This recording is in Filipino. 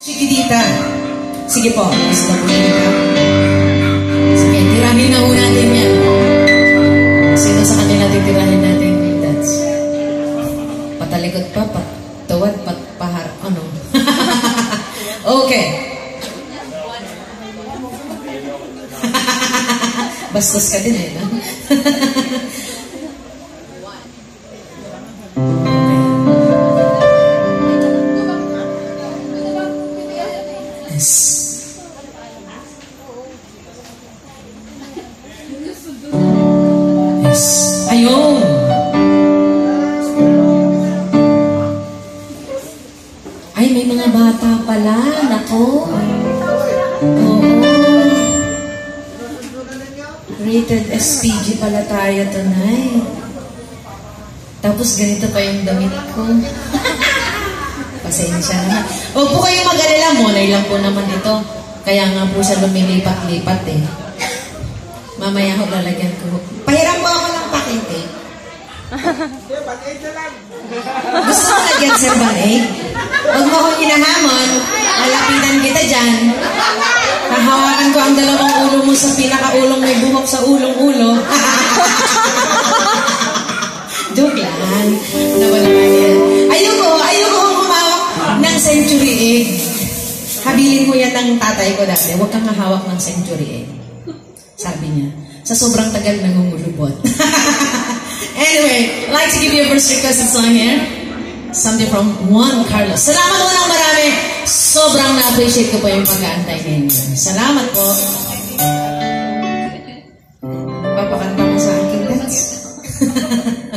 Chiquitita. Sige po, Miss Dabulita. Sige, tirahin na ho natin yan. Sino sa kanila titirahin natin? That's patalikod pa, patawad, pat, pahar, ano? okay. Bastos ka din eh, no? Yes. Yes. Ayun. Ay, may mga bata pala. Nako. Oo. Rated SPG pala tayo tonight. Tapos ganito pa yung damit ko. Pasensya na. Huwag po kayong mag-alala. Monay lang po naman ito. Kaya nga po siya lumilipat-lipat eh. Mamaya ho lalagyan ko. Pahiram po ako ng packing tape. Gusto mo lagyan, Sir Banaig? Huwag mo akong hinahamon. Lalapitan kita dyan. Hahawakan ko ang dalawang ulo mo sa pinakaulong may buhok sa ulong-ulo. Joke lang. Century egg. Habilin mo yan ng tatay ko dati. Huwag kang hahawak ng century egg. Sabi niya. Sa sobrang tagal nangungulubot. anyway, I'd like to give you a first requested song here. Something from Juan Carlos. Salamat mo ng marami. Sobrang na-appreciate ko po yung pag-aantay ninyo. Salamat po. Papakanta mo sa akin, Lens.